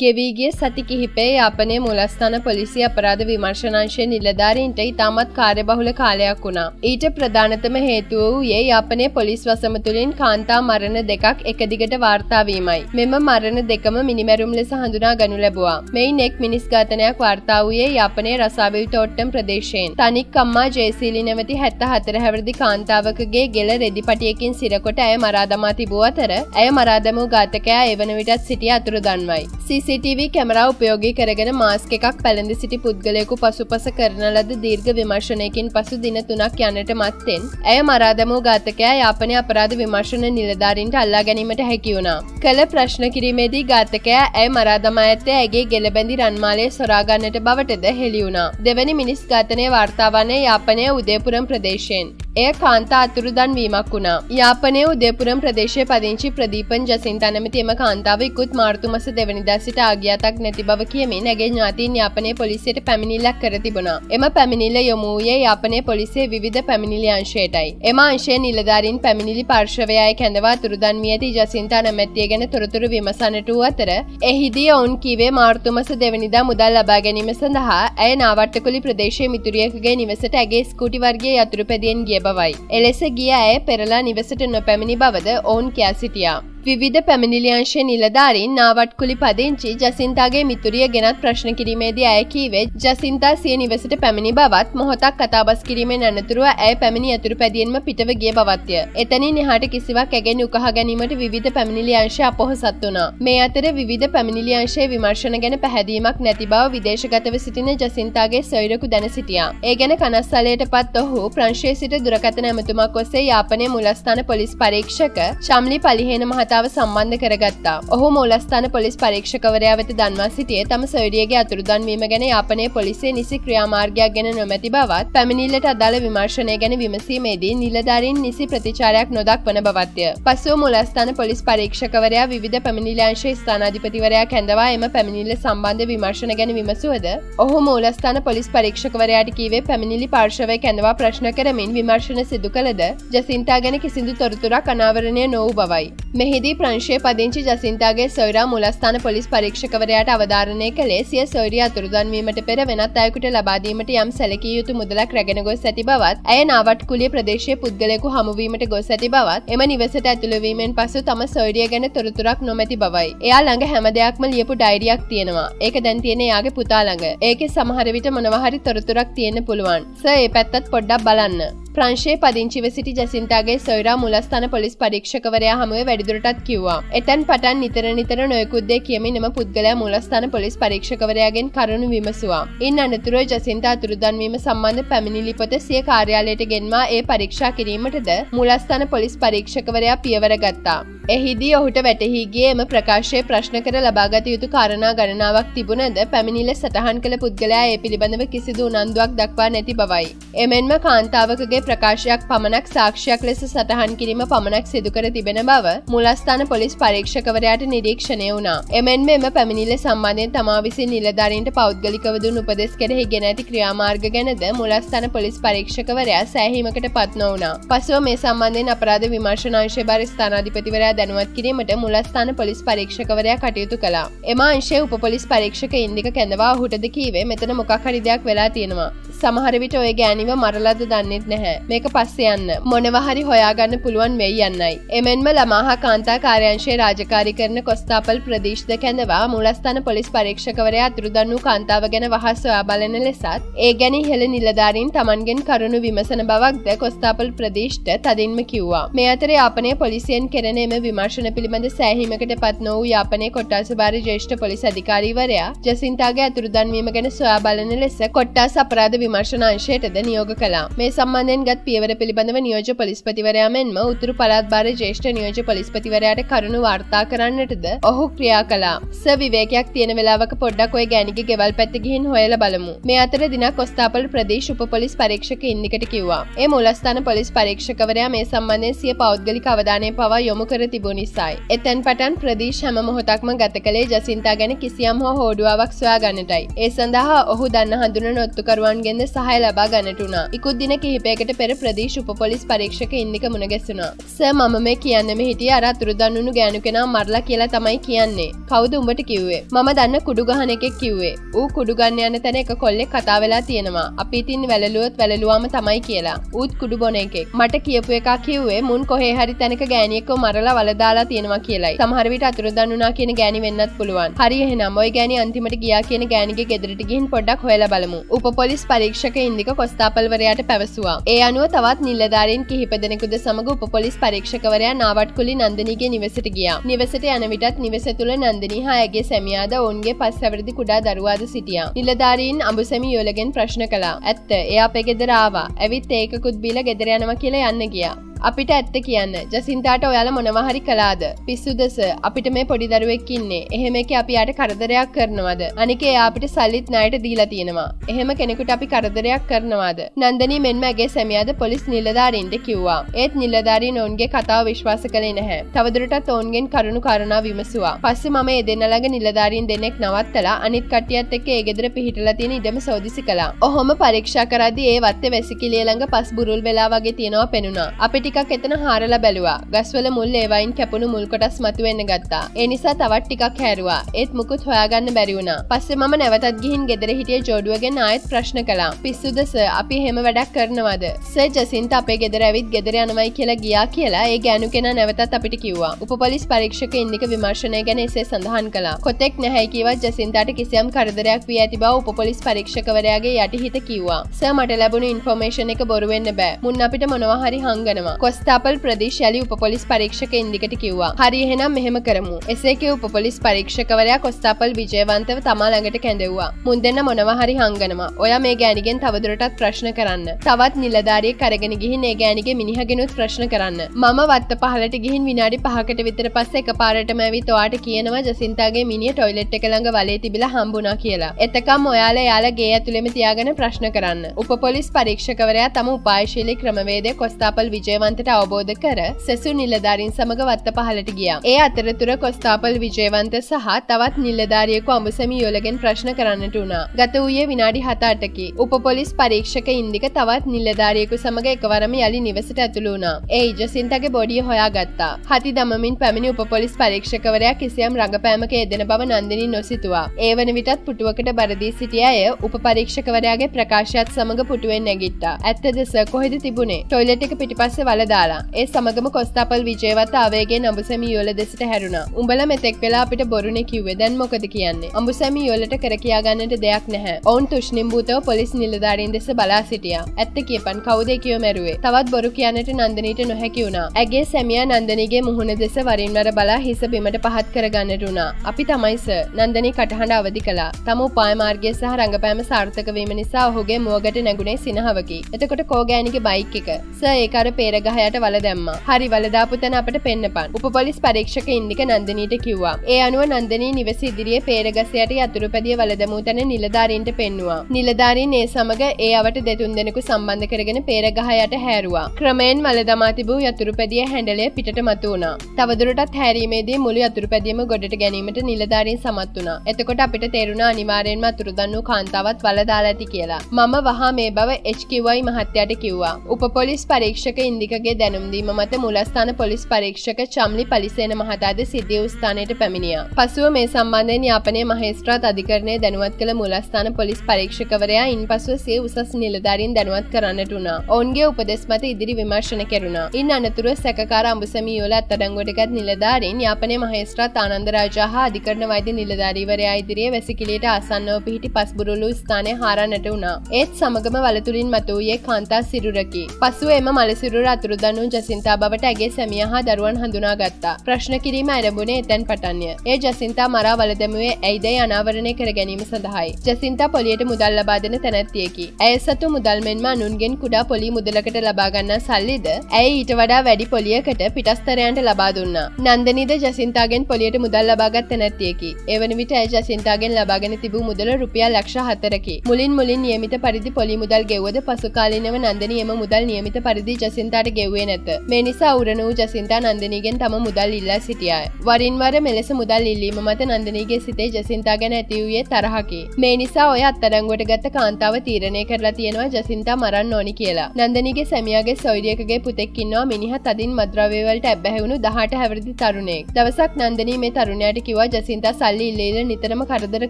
ගෙවීගේ සති කිහිපේ යාපනයේ මුලස්ථාන පොලිසි අපරාධ විමර්ශනංශය නිලධාරීන්ට ඉතාමත් කාර්යබහුල කාලයක් වුණා. ඊට ප්‍රධානතම හේතුව වූයේ යාපනයේ පොලිස් වසම තුළින් කාන්තා මරණ දෙකක් එකදිගට වාර්තාවීමයි. මෙම මරණ දෙකම මිනිමැරුම් ලෙස හඳුනා ගනු ලැබවා. මෙයින් එක් මිනිස් ඝාතනයක් වාර්තා වූයේ යාපනයේ රසාවිල් තෝට්ටම් ප්‍රදේශයෙන්. තනික් අම්මා ජේසීලි නැමති හැත්ත හතර හැවරදි කාන්තාවකගේ ගෙල රෙදිපටියකින් සිරකොට ඇය මරා දමා තිබූ අතර ඇය මරා දැමූ ඝාතකයා එවන විටත් සිටිය අතුරු දන්වයි. CCTV කැමරා උපයෝගී කරගෙන මාස්ක එකක් පැළඳි සිටි පුද්ගලයෙකු පසුපස කරන ලද දීර්ඝ විමර්ශනයකින් පසු දින තුනක් යන්නට මත්තෙන් ඇය මරා දැමූ ඝාතකයා යාපනය අපරාධ විමර්ශන නිලධාරීන්ට අල්ලා ගැනීමට හැකි වුණා. කළ ප්‍රශ්න කිරීමේදී ඝාතකයා ඇය මරා දමා ඇත්තේ ඇගේ ගෙලබැඳි රන්මාලය සොරාගන්නට බවටද හෙළි වුණා. දෙවැනි මිනිස් ඝාතනය වාර්තාවන්නේ යාපනය උදේපුරම් ප්‍රදේශයෙන්. එය කාන්තා අතුරුදන් වීමක් වුණා. යාපනය උදේපුරම් ප්‍රදේශය පදිංචි ප්‍රදීපන් ජසින් තනමති එම කාන්තාව ඉකුත් මාර්තුමස දෙවනිදා සිට ආගියතක් නැති බව කියමින් ඇගේ ඥාතීන් යාපනය පොලිසියට පැමිණිල්ලක් කර තිබුණා. එම පැමිණිල්ල යොමූයේ යාපනය පොලිසිය විවිධ පැමිණිලි අංශයටයි. එම අංශය නිලධාරීන් පැමිණිලි පාර්ශවයය කැඳවා තුරුදන් වී ඇති ජසින්තා නැමැත්තිය ගැන තොරතුරු විමසනට වූ අතර එහිදී ඔවුන් කිවේ මාර්තුමස දෙවනිදා මුදල් ලබා ගැනීම සඳහා ඇය නාවට්ටකුලි ප්‍රදේශය මිතුරියකගේ නිවසට ඇගේ ස්කූටි වර්ගේ යතුරු පැදියෙන් ගිය බවයි. එලෙස ගිය ඇය පෙරලා නිවසට නොපැමිණි බවද ඔවුන් කියා සිටියා. විවිධ පැමිණිලියංශය නිලධාරින් නාවට්කුලි පදිංචි ජසින්තාගේ මිතුරිය ගෙනත් ප්‍රශ්න කිරීමේදී ඇය කීවේ ජසින්තා සිය නිවසට පැමිණි බවත් මොහොතක් කතාබස් කිරීමෙන් අනතුරුව ඇය පැමිණි අතුරු පැදියෙන්ම පිටව ගිය බවත්ය. එතනින් එහාට කිසිවක් ඇගෙන් උකහා ගැනීමට විවිධ පැමිණිලියංශය අපොහසත් වුණා. මේ අතර විවිධ පැමිණිලියංශයේ විමර්ශන ගැන පැහැදීමක් නැති බව විදේශගතව සිටින ජසින්තාගේ සොයුරකු දැන සිටියා. ඒ ගැන කනස්සලයට පත් ඔහු ප්‍රංශයේ සිට දුරකථන ඇමතුමක් ඔස්සේ යාපනයේ මුලස්ථාන පොලිස් පරීක්ෂක ශම්ලි පලිහේන මහතා කතාව සම්බන්ධ කරගත්තා ඔහු මූලස්ථාන පොලිස් පරීක්ෂකවරයා වෙත දන්වා සිටිය තම සොඩියගේ අතුරුදන්වීම ගැන යාපනය පොලිසේ නිසි ක්‍රියාමාර්ගයක් ගැන නොමැති බවත් පැමිණිල්ලට අදාළ විමර්ශනය ගැන විමසීමේදී නිලධාරින් නිසි ප්‍රතිචාරයක් නොදක් වන බවත්ය. පසුව මුලස්ථාන පොලිස් පරීක්ෂකවරයා විධ පැමිණිලංශ ස්ථානාධිපතිවරයා කැඳවා එම පැමිණිල්ල සම්බන්ධ විමර්ශන ගැන විමසුවද ඔහු මූලස්ථාන පොලිස් පරීක්ෂකවරයාට කීවේ පැමිණිලි පාර්ශවය කැඳවා ප්‍රශ්න කරමින් විමර්ශන සිදු කළද ජසින්තා ගැන කිසිදු තොරතුරක් අනාවරණය නොවූ බවයි. මෙහිදී මෙහිදී ප්‍රංශය පදිංචි ජසින්තාගේ සොයරා මුලස්ථාන පොලිස් පරීක්ෂකවරයාට අවධාරණය කළේ සිය සොරිය අතුරුදන්වීමට පෙර වෙනත් අයකුට ලබාදීමට යම් සැලකිය යුතු මුදලක් රැගෙන ගොස් ඇති බවත් ඇය නාවට කුලිය ප්‍රදේශය පුද්ගලෙකු හමුවීමට ගොස් ඇති බවත් එම නිවසට ඇතුළවීමෙන් පසු තම සොරිය ගැන තොරතුරක් නොමැති බවයි. එයා ළඟ හැම දෙයක්ම ලියපු ඩයිරියක් තියෙනවා. ඒක දැන් තියෙන යාගේ පුතා ළඟ. ඒක සමහරවිට මොනවහරි තොරතුරක් තියෙන පුළුවන්. ස ඒ පැත්තත් පොඩ්ඩක් බලන්න. ප්‍රංශයේ පදිංචිව සිටි ජසින්තාගේ සොයරා මුලස්ථාන පොලිස් පරීක්ෂකවරයා හමුවේ වැඩිදුරටත් කියලත් කිව්වා. එතැන් පටන් නිතර නිතර නොයකුද්දේ කියමින් එම පුද්ගලයා මුලස්ථාන පොලිස් පරීක්ෂකවරයාගෙන් කරුණු විමසවා. ඉන් අනතුරුව ජසින්තා අතුරුදන්වීම සම්බන්ධ පැමිණිලි පොත සිය කාර්යාලයට ගෙන්වා ඒ පරීක්ෂා කිරීමටද මුලස්ථාන පොලිස් පරීක්ෂකවරයා පියවර ගත්තා. එහිදී ඔහුට වැටහිගේ එම ප්‍රකාශය ප්‍රශ්න කර ලබාගත යුතු කාරණා ගණනාවක් තිබුණද පැමිණිල සටහන් කළ පුද්ගලයා ඒ පිළිබඳව කිසිදු උනන්දුවක් දක්වා නැති බවයි. එමෙන්ම කාන්තාවකගේ ප්‍රකාශයක් පමණක් සාක්ෂයක් ලෙස සටහන් කිරීම පමණක් සිදුකර තිබෙන බව මුලස්ථාන පොලිස් පරීක්ෂකවරයාට නිරීක්ෂණය වුණා. එමෙන්ම එම පැමිණිල්ල සම්බන්ධයෙන් තමා විසින් නිලධාරීන්ට පෞද්ගලිකව දුන් උපදෙස් කෙරෙහි ගෙන ඇති ක්‍රියාමාර්ග ගැනද මුලස්ථාන පොලිස් පරීක්ෂකවරයා සෑහීමකට පත් නොවුණා. පසුව මේ සම්බන්ධයෙන් අපරාධ විමර්ශනාංශය බාර ස්ථානාධිපතිවරයා දැනුවත් කිරීමට මුලස්ථාන පොලිස් පරීක්ෂකවරයා කටයුතු කලා එම අංශය උපපොලිස් පරීක්ෂක ඉන්දික කැඳවා හුටද කීවේ මෙතන මොකක්හරි දෙයක් වෙලා තියෙනවා සමහරවිට ඔය ගෑනිව මරලද දන්නෙත් නැහැ මේක පස්සේ යන්න. මොනවහරි හොයාගන්න පුළුවන් වෙයි යන්නයි. එමෙන්ම ළමාහා කාන්තා කාර්යංශයේ රාජකාරි කරන කොස්තාපල් ප්‍රදේශද කැඳවා මුලස්ථාන පොලිස් පරීක්ෂකවරයා අතුරුදන් වූ කාන්තාව ගැන වහස් සොයා බලන ලෙසත් ඒ ගැන හෙළ නිලධාරීන් තමන්ගෙන් කරුණු විමසන බවක්ද කොස්තාපල් ප්‍රදේශ්ට තදින්ම කිව්වා. මේ අතර යාපනය පොලිසියෙන් කෙරෙන එම විමර්ශන පිළිබඳ සෑහීමකට පත් නොවූ යාපනය කොට්ටාස භාර ජේෂ්ඨ පොලිස් අධිකාරීවරයා ජසින්තාගේ අතුරුදන්වීම ගැන සොයා බලන ලෙස කොට්ටා සපරාධ විමර්ශන අංශයටද නියෝග කලා මේ සම්බන්ධයෙන් ගත් පියවර පිළිබඳව නියෝජ පොලිස්පතිවරයා මෙන්ම උතුරු පළාත් භාර ජේෂ්ඨ නියෝජ පොලිස්පතිවරයාට කරුණු වාර්තා කරන්නටද ඔහු ක්‍රියා කලා ස විවේකයක් තියෙන වෙලාවක පොඩ්ඩක් ඔය ගෑනිගේ ගෙවල් පැත්ත ගිහින් හොයලා බලමු මේ අතර දිනක් කොස්තාපල් ප්‍රදේශ උප පොලිස් පරීක්ෂක ඉන්දිකට කිව්වා ඒ මුලස්ථාන පොලිස් පරීක්ෂකවරයා මේ සම්බන්ධයෙන් සිය පෞද්ගලික අවධානය පවා යොමු කර තිබුණ නිසායි. එතැන් පටන් ප්‍රදේශ හැම මොහොතක්ම ගත කළේ ජසින්තා ගැන කිසියම් හෝ හෝඩුවාවක් සොයා ගන්නටයි. ඒ සඳහා ඔහු දන්න හඳුන නොත්තුකරුවන්ගෙන් පක්ෂයන්ද සහය ලබා ගන්නටුනා ඉකුත් දින කිහිපයකට පෙර ප්‍රදේශ උපපොලිස් පරීක්ෂක ඉන්දික මුණගැස්සුනා ස මම මේ කියන්නම හිටිය අර අතුරුදන්නුණු ගෑනු කෙනා මරලා කියලා තමයි කියන්නේ. කවුද උඹට කිව්වේ? මම දන්න කුඩුගහන එකෙක් කිව්වේ. ඌ කුඩුගන්න යන තැන එක කොල්ලෙක් කතා වෙලා තියෙනවා. අපි ඉතින් වැලලුවොත් වැලලුවාම තමයි කියලා. ඌත් කුඩු බොන එකෙක්. මට කියපු එක කිව්වේ මුන් කොහේ හරි තැනක ගෑනියෙක්ව මරලා වලදාලා තියෙනවා කියලයි. සමහර විට අතුරුදන්නුනා කියන ගෑනි වෙන්නත් පුළුවන්. හරි එහෙනම් ඔය ගෑනි අන්තිමට ගියා කියන ගෑනිගේ ගෙදරට ගිහින් පොඩ්ඩක් හොයලා බලමු. උපපොලිස් පරීක්ෂක ඉන්දික කොස්තාපල්වරයාට පැවසුවා. ඒ අනුව තවත් නිලධාරීන් කිහිප දෙනෙකුද සමග උපපොලිස් පරීක්ෂකවරයා නාවට්කුලි නන්දනීගේ නිවසට ගියා. නිවසට යන විටත් නිවස තුළ නන්දනී හා ඇගේ සැමියාද ඔවුන්ගේ පස් ඇවරදි කුඩා දරුවාද සිටියා. නිලධාරීන් අඹුසැමි යොලගෙන් ප්‍රශ්න කලා ඇත්ත එයා අපේ ගෙදරාවා ඇවිත් ඒකුත් බීල ගෙදර යනවා කියලා යන්න ගියා. අපිට ඇත්ත කියන්න. ජසින්තාට ඔයාල මොනවහරි කලාද පිස්සු දෙස අපිට මේ පොඩි දරුවෙක් ඉන්නේ. එහෙම එක අපි යට කරදරයක් කරනවද? අනික එයා අපිට සල්ලිත් ණයට දීලා තියෙනවා. එහෙම කෙනෙකුට අපි කරදරයක් කරනවාද? නන්දනී මෙන්ම ඇගේ සැමියාද පොලිස් නිලධාරීන්ට කිව්වා. ඒත් නිලධාරීන් ඔවුන්ගේ කතාව විශ්වාස කළේ නැහැ. තවදුරටත් ඔවුන්ගෙන් කරුණු කාරණා විමසුවා. පස්සේ මම ඒ දෙන්න ළඟ නිලධාරීන් දෙන්නෙක් නවත්තලා අනිත් කට්ටියත් එක්ක ඒ ගෙදර පිහිටලා තියෙන ඉඩම සෝදිසි කළා. ඔහොම පරීක්ෂා කරද්දී ඒ වත්තේ වැසිකිළිය ළඟ පස් බුරුල් වෙලා වගේ තියෙනවා පෙනුණා. අපි ටිකක් එතන හාරලා බැලුවා. ගස්වල මුල් ඒවයින් කැපුණු මුල් කොටස් මතුවෙන්න ගත්තා. ඒ නිසා තවත් ටිකක් හැරුවා. ඒත් මුකුත් හොයාගන්න බැරි වුණා. පස්සේ මම නැවතත් ගිහින් ගෙදර හිටිය ජෝඩුවගෙන් ආයෙත් ප්‍රශ්න කළා. පිස්සුද සර් අපි එහෙම වැඩක් කරනවද? සර් ජසින්ත අපේ ගෙදර ඇවිත් ගෙදර යනවයි කියලා ගියා කියලා ඒ ගෑනු කෙනා නැවතත් අපිට කිව්වා. උපපොලිස් පරීක්ෂක ඉන්දික විමර්ශනය ගැන එසේ සඳහන් කළා. කොතෙක් නැහැ කිවත් ජසින්තාට කිසියම් කරදරයක් වී ඇති බව උපපොලිස් පරීක්ෂකවරයාගේ යටිහිත කිව්වා. සර් මට ලැබුණු ඉන්ෆෝමේෂන් එක බොරු වෙන්න බෑ. මුන් අපිට මොනවා හරි හංගනවා. කොස්තාපල් ප්‍රදේශයලි උපපොලිස් පරීක්ෂක ඉන්දිකට කිව්වා. හරි එහෙනම් මෙහෙම කරමු. එසේක උපපොලිස් පරීක්ෂකවරයා කොස්තාපල් විජයවන්තව තමා ළඟට කැඳෙව්වා. මුන් දෙන්න මොනවා හරි හංගනවා. ඔයා මේ ගෑනිගෙන් තවදුරටත් ප්‍රශ්න කරන්න. තවත් නිලධාරියෙක් අරගෙන ගිහින් ඒ ගෑනිගේ මිනිහගෙනුත් ප්‍රශ්න කරන්න. මම වත්ත පහලට ගිහින් විනාඩි පහකට විතර පස්සේ එකපාරටම ඇවිත් ඔයාට කියනවා ජසින්තාගේ මිනිහ ටොයිලට් එක ළඟ වලේ තිබිලා හම්බුණා කියලා. එතකම් ඔයාලා යාලා ගේ ඇතුළෙම තියාගෙන ප්‍රශ්න කරන්න. උපපොලිස් පරීක්ෂකවරයා තම උපායශීලී ක්‍රමවේදය කොස්තාපල් විජයවන්තට අවබෝධ කර සෙසු නිලධාරින් සමඟ වත්ත පහලට ගියා. ඒ අතරතුර කොස්තාපල් විජයවන්ත සහ තවත් නිලධාරියෙකු අඹසැමි යොලගෙන් ප්‍රශ්න කරන්නට වුණා. ගත වූයේ විනාඩි හතාටකි. උපපොලිස් පරීක්ෂක ඉන්දික තවත් නිලධාරියෙකු සමඟ එකවරම යළි නිවසට ඇතුළු වුණා. ඒ ජසින්තගේ බොඩිය හොයා ගත්තා. හති දමමින් පැමිණි උපපොලිස් පරීක්ෂකවරයා කිසියම් රඟපෑමක යෙදෙන බව නන්දිනී නොසිතුවා. ඒ වන විටත් පුටුවකට බරදී සිටිය අය උපපරීක්ෂකවරයාගේ ප්‍රකාශයත් සමඟ පුටුවෙන් නැගිට්ටා. ඇත්තද සර් කොහෙද තිබුණේ? ටොයිලට් එක පිටිපස්සේ වල දාලා. ඒ සමගම කොස්තාපල් විජයවත් ආවේගේ අඹසැමි යොල දෙසට හැරුණා. උඹල මෙතෙක් වෙලා අපිට බොරුණ කිව්වේ දැන් මොකද කියන්නේ? අඹසැමි යොලට කර කියා ගන්නට දෙයක් නැහැ. ඔවුන් තුෂ්ණිම්බූතව පොලිස් නිලධාරීන් දෙස බලා සිටියා. ඇත්ත කියපන් කවුද කියෝ මැරුවේ? තවත් බොරු කියන්නට නන්දනීට නොහැකි වුණා. ඇගේ සැමියා නන්දනීගේ මුහුණ දෙස වරින් වර බලා හිස බිමට පහත් කර ගන්නට වුණා. අපි තමයි සර්. නන්දනී කටහඬ අවදි කළා. තම උපාය මාර්ගය සහ රංගපෑම සාර්ථක වීම නිසා ඔහුගේ මුවගට නැගුණේ සිනහවකි. එතකොට කෝගෑනිගේ බයික් එක. සර් ඒක අර පේරගහයට වල දැම්මා. හරි වලදාපු තැන අපට පෙන්න්නපන් උපපොලිස් පරීක්ෂක ඉන්දික නන්දනීට කිව්වා. ඒ අනුව නන්දනී නිවස ඉදිරියේ පේරගසයට යතුරුපැදිය වලදමූ තැන නිලධාරීන්ට පෙන්නවා. නිලධාරීන් ඒ සමග ඒ අවට දෙතුන් දෙනෙකු සම්බන්ධ කරගෙන පේරගහයට හැරුවා. ක්‍රමයෙන් වලදමා තිබූ යතුරුපැදිය හැඩලය පිට මතු වුණා. තවදුරටත් හැරීමේදී මුළු යතුරුපැදියම ගොඩට ගැනීමට නිලධාරීන් සමත් වුණා. එතකොට අපිට තේරුණා අනිවාරයෙන්ම අතුරුදන්නු කාන්තාවත් වලදාලා ඇති කියලා. මම වහා මේ බව HQයි මහත්තයට කිව්වා. උපපොලිස් පරීක්ෂක ඉන්දිකගේ දැනුම්දීම මත මුලස්ථාන පොලිස් පරීක්ෂක චම්ලි පලිසේන මහතාද සිද්ධිය ස්ථානයට පැමිණියා. පසුව මේ සම්බන්ධයෙන් යාපනයේ මහේස්ත්‍රාත් අධිකරණය දැනුවත් කළ මුලස්ථාන පොලිස් පරීක්ෂකවරයා ඉන් පසුව සිය උසස් නිලධාරීන් දැනුවත් කරන්නට වුණා. ඔවුන්ගේ උපදෙස් මත ඉදිරි විමර්ශන කෙරුණා. ඉන් අනතුරුව සැකකාර අඹසැමි යෝල අත්අඩංගුවටගත් නිලධාරීන් යාපනයේ මහේස්ත්‍රාත් ආනන්ද රාජා හා අධිකරණ වෛද්‍ය නිලධාරීවරයා ඉදිරියේ වැසිකිළියට ආසන්නව පිහිටි පස්බුරුලු ස්ථානය හාරන්නට වුණා. ඒත් සමගම වලතුලින් මතුවූයේ කාන්තා සිරුරකි. පසුව එම මලසිරුර අතුරුදන්නු ජසින්තා බවට ඇගේ සැමිය හා දරුවන් හඳුනා ගත්තා. ප්‍රශ්න කිරීම ඇරඹුණේ එතැන් පටන්ය. ඒ ජසින්තා මරා වලදමුවේ ඇයිදයි අනාවරණය කර ගැනීම සඳහායි. ජසින්තා පොලියට මුදල් ලබා දෙන තැනැත්තියකි. ඇය සතු මුදල් මෙන්ම අනුන්ගෙන් කුඩා පොලි මුදලකට ලබාගන්න සල්ලිද ඇයි ඊට වඩා වැඩි පොලියකට පිටස්තරයන්ට ලබා දුන්නා. නන්දනිද ජසින්තාගෙන් පොලියට මුදල් ලබාගත් තැනැත්තියකි. එවන විට ඇය ජසින්තාගෙන් ලබාගෙන තිබූ මුදල රුපියල් ලක්ෂ හතරකි. මුලින් මුලින් නියමිත පරිදි පොලි මුදල් ගෙව්වද පසුකාලිනව නන්දනී එම මුදල් නියමිත පරිදි ජසින්තාට ගෙව්වේ නැත. මේ නිසා උරණ වූ ජසින්තා නන්දනීගෙන් තම මුදල් ඉල්ලා සිටියයි. වරින්වර මෙලෙස මුදල් ඉල්ලීම මත නන්දනීගේ සිතේ ජසින්තා ගැන ඇති වූයේ තරහකි. මේ නිසා ඔය අත්තරංගොට ගත්ත කාන්තාව තීරණය කරලා තියෙනවා ජසින්තා මරන්න ඕනි කියලා. නන්දනීගේ සැමියාගේ සොයිඩියකගේ පුතෙක්කින්නවා මිනිහ තදින් මද්‍රවේවලට ඇබැහැවුණු දහට හැවරදි තරුණෙක් දවසක් නන්දනී මේ තරුණයට කිවා ජසින්තා සල්ලි ඉල්ලේද නිතරම කරදර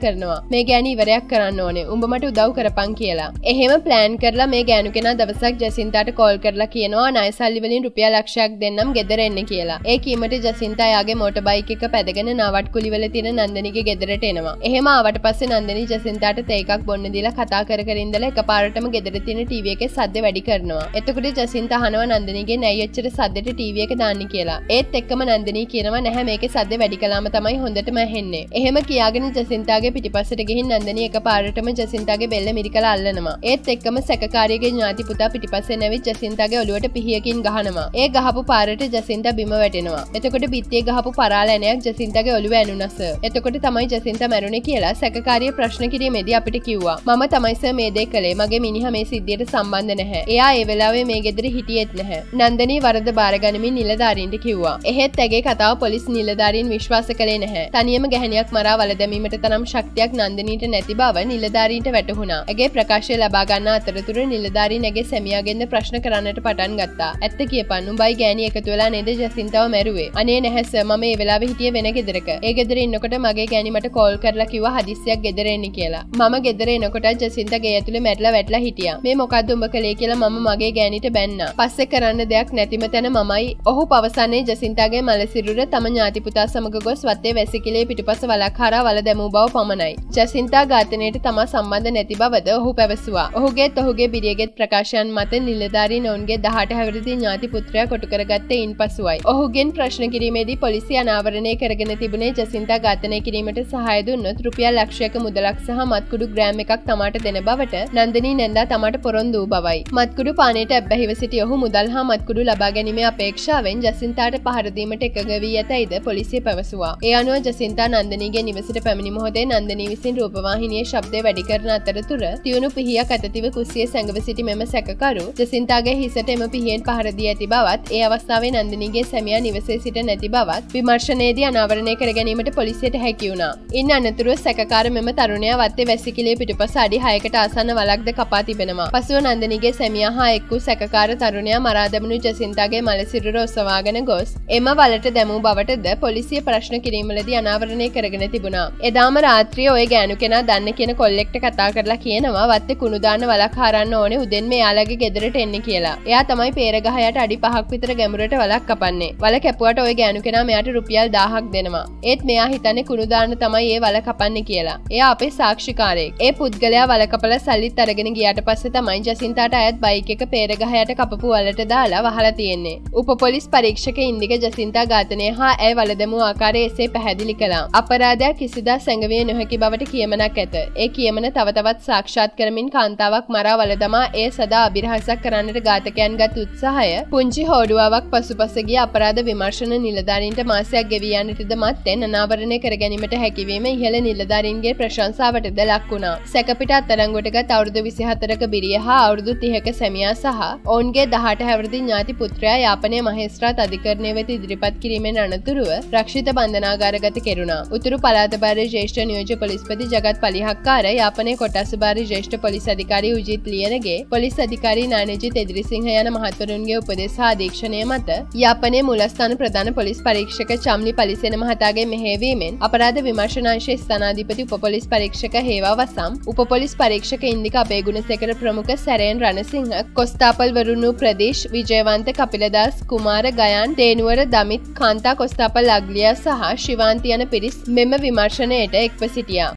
කරනවා. මේ ගෑන ඉවරයක් කරන්න ඕනේ. උඹමට උදව් කරපන් කියලා. එහෙම ප්ලෑන් කරලා මේ ගෑනු කෙන දවසක් ජසින්තාට කෝල් කරලා කියනවා නයිසල්ලිවලින් රුපිය ලක්ෂයක් දෙන්නම් ගෙදරෙන්න කියලා. ඒ කීමට ජසින්තා යාගේ මෝට බයික එක පැදගෙන නවත් කුලිවල තියෙන නන්දනිගේ ගෙදරට එනවා. එහෙම ආවට පස්සේ නන්දනී ජසින්තාට තේකක් බොන්න දීලා කතා කර කර ඉඳලා එකපාරටම ගෙදර තියෙන ටීවී එකේ සද්ද වැඩි කරනවා. එතකොට ජසින්තා අහනවා නන්දනීගේ නැයි එච්චර සද්දෙට ටීවී එක දාන්න කියලා. ඒත් එක්කම නන්දනී කියනවා නැහැ මේකේ සද්ද වැඩි කළාම තමයි හොඳටම ඇහෙන්නේ. එහෙම කියාගෙන ජසින්තාගේ පිටිපස්සට ගිහින් නන්දනී එක පාරටම ජසින්තාගේ බෙල්ල මිරිකලා අල්ලනවා. ඒත් එක්කම සැකකාරයගේ ඥාති පුතා පිටිපස්සේ නැවිත් ජසින්තාගේ ඔලුවට පිහියකින් ගහනවා. ඒ ගහපු පාරට ජසින්තා බිම වැටෙනවා. එතකොට බිත්තිය ගහපු පරාලෑනයක් ජසින්තාගේ ඔලුව ඇනුනස එතකොට තමයි ජසින්තා මැරුණේ කියලා සැකකාරිය ප්‍රශ්න කිරීමේදී අපිට කිව්වා. මම තමයි සර් මේ දේ කළේ. මගේ මිනිහ මේ සිද්ධියට සම්බන්ධ නැහැ. එයා ඒ වෙලාවේ මේ ගෙදර හිටියෙත් නැහැ. නන්දනී වරද බාරගනිමින් නිලධාරීන්ට කිව්වා. එහෙත් ඇගේ කතාව පොලිස් නිලධාරීන් විශ්වාස කළේ නැහැ. තනියම ගැහණයක් මරා වල දැමීමට තරම් ශක්තියක් නන්දනීට නැති බව නිලධාරීන්ට වැටහුණා. ඇගේ ප්‍රකාශය ලබා ගන්න අතරතුර නිලධාරීන් ඇගේ සැමියාගෙන්ද ප්‍රශ්න කරන්නට පටන් ගත්තා. ඇත්ත කියපන් උඹයි ගෑණි එකතු වෙලා නේද ජසින්තව මැරුවේ. අනේ නැහැ සර් මම ඒ වෙලාවේ හිටියේ වෙන ගෙදරක. ඒ ගෙදර ඉන්නකොට මගේ ගෑණි මට කෝල් කරලා කිව්වා හදිස්සියක් ගෙදර එන්න කියලා. මම ගෙදර එනකොට ජසින්ත ගේ ඇතුලේ මැරලා වැටලා හිටියා. මේ මොකද්ද උඹ කළේ කියලා මම මගේ ගෑණිට බැන්නා. පස්සේ කරන්න දෙයක් නැතිම තැන මමයි ඔහු පවසන්නේ ජසින්තාගේ මලසිරුර තම ඥාතිපුතා සමග ගොස් වත්තේ වැසිකිලේ පිටුපස වලක් හරා වල දැමූ බව පමණයි. ජසින්තා ඝාතනයට තමා සම්බන්ධ නැති බවද ඔහු පැවසවා. ඔහුගේත් ඔහුගේ බිරියගෙත් ප්‍රකාශයන් මත නිලධාරී නොවන්ගේ දහට හැවරදි ඥාති පුත්‍රයා කොටු කරගත්තේ ඉන් පසුවයි. ඔහුගෙන් ප්‍රශ්න කිරීමේදී පොලිසිය අනාවරණය කරගෙන තිබුණේ ජසින්තා ඝාතනය කිරීමට සහය දුන්නොත් රුපියල් ලක්ෂයක මුදලක් සහ මත්කුඩු ග්‍රෑම් එකක් තමාට දෙන බවට නන්දනී නැන්දා තමාට පොරොන්දු වූ බවයි. මත්කුඩු පානයට ඇබ්බැහිව සිටි ඔහු මුදල් හා මත්කුඩු ලබා ගැනීමේ අපේක්ෂාවෙන් ජසින්තාට පහරදීමට එකඟ වී ඇතැයිද පොලිසිය පැවසවා. ඒ අනුව ජසින්තා නන්දනීගේ නිවසට පැමිණි මොහොතේ නන්දනී විසින් රූපවාහිනියේ ශබ්දය වැඩි කරන අතරතුර තියුණු පිහියක් අතතිව කුස්සිය සැඟව සිටි මෙම සැකකරු ජසින්තාගේ හිසට එම පිහියෙන් පහරදී ඇති බවත් ඒ අවස්ථාවේ නන්දනීගේ සැමියා නිවසේ සිට නැති බවත් විමර්ශනයේදී අනාවරණය කර ගැනීමට පොලිසියට හැකිවුණා. ඉන් අනතුරුව සැකකාර මෙම තරුණයා වත්තේ වැසිකිලේ පිටුපස අඩි හයකට ආසන්න වලක්ද කපා තිබෙනවා. පසුව නන්දනීගේ සැමියා හා එක්වූ සැකකාර තරුණයා මරා දැමුණු ජසින්තාගේ මලසිරුර ඔසවාගෙන ගොස් එම වලට දැමූ බවටද පොලිසිය ප්‍රශ්න කිරීමලදී අනාවරණය කරගෙන තිබුණා. එදාම රාත්‍රිය ඔය ගෑනු කෙනා දන්න කියන කොල්ලෙක්ට කතා කරලා කියනවා වත්තේ කුණුදාන්න වලක් හරන්න ඕනේ උදෙන් මේ යාලගේ ගෙදරට එන්න කියලා. එයා තමයි පේරගහයට අඩි පහක් විතර ගැඹුරට වලක් කපන්නේ. වල කැපුවට ඔය ගෑනු කෙනා මෙයාට රුපියල් 1000ක් දෙනවා. ඒත් මෙයා හිතන්නේ කුණුදාන්න තමයි ඒ වල කපන්නේ කියලා. එයා අපේ සාක්ෂිකාරයෙක්. ඒ පුද්ගලයා වල කපලා සල්ලිත් අරගෙන ගියාට පස්සේ තමයි ජසින්තාට අයත් බයික් එක පේරගහයට කපපු වලට දාලා වහලා තියෙන්නේ. උපපොලිස් පරීක්ෂක ඉන්දික ජසින්තා ඝාතනය හා ඇය වල දැමූ ආකාරය එසේ පැහැදිලි කළා. අපරාධයක් කිසිදා සැඟවිය නොහැකි බවට කියමනක් ඇත. ඒ කියමන තව තවත් සාක්ෂාත් කරමින් කාන්තාවක් මරා වල දමා ඒ සදා අභිරහසක් කරන්නට ඝාතකයන් ගත් උත්සාහය පුංචි හෝඩුවාවක් පසුපස ගිය අපරාධ විමර්ශන නිලධාරීන්ට මාසයක් ගෙවී යන්නටද මත්තෙන් අනාවරණය කර ගැනීමට හැකිවීම ඉහළ නිලධාරීන්ගේ ප්‍රශංසාවටද ලක් වුණා. සැකපිට අත්තරංගොටගත් අවුරුදු 24ක බිරිය හා අවුරුදු 30ක සැමියා සහ ඔවුන්ගේ 18 හැවිරිදි ඥාති පුත්‍රයා යාපනයේ මහේස්ත්‍රාත් අධිකරණය වෙත ඉදිරිපත් කිරීමෙන් අනතුරුව රක්ෂිත බන්ධනාගාරගත කෙරුණා. උතුරු පළාත භාරයේ ජ්‍යෙෂ්ඨ නියෝජ්‍ය පොලිස්පති ජගත් පලිහක්කාර යාපනයේ කොටස් භාරයේ ජ්‍යෙෂ්ඨ පොලිස් අධිකාරී උජිත් ලියනගේ පොලිස් අධිකාරී නානජිත් එදිරිසිංහ යන මහත්වරුන්ගේ උපදෙස් හා අධීක්ෂණය මත යාපනයේ මූලස්ථාන ප්‍රධාන පොලිස් පරීක්ෂක චම්ලි පලිසෙන මහතාගේ මෙහෙවීමෙන් අපරාධ විමර්ශනාංශයේ ස්ථානාධිපති උපපොලිස් පරීක්ෂක හේවා වසම් උපපොලිස් පරීක්ෂක ඉන්දික අපේගුණසේකර ප්‍රමුඛ සැරයන් රණසිංහ කොස්තාපල් වරුණු ප්‍රදේශ් විජයවන්ත කපිලදාස් කුමාර ගයන් දේනුවර දමිත් කාන්තා කොස්තාපල් අග්ලිය සහ ශිවාන්ති යන පිරිස් මෙම විමර්ශනයට එක්ව සිටියා.